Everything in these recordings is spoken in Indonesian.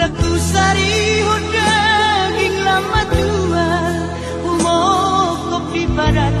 Daku sari daging lama tua Umo kopi padatan,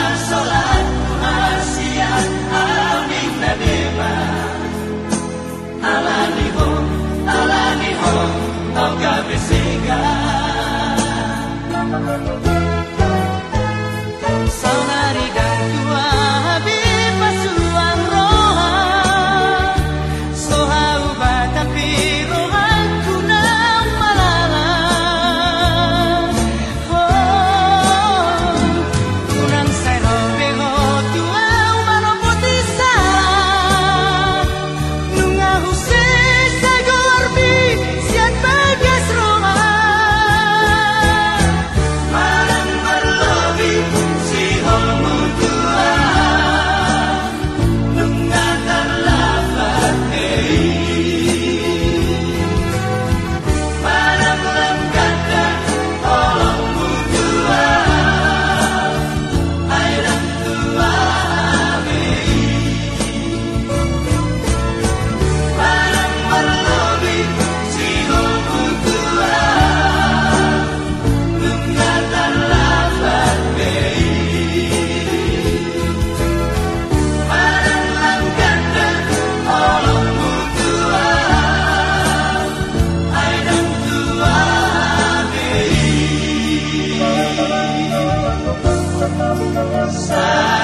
Sai.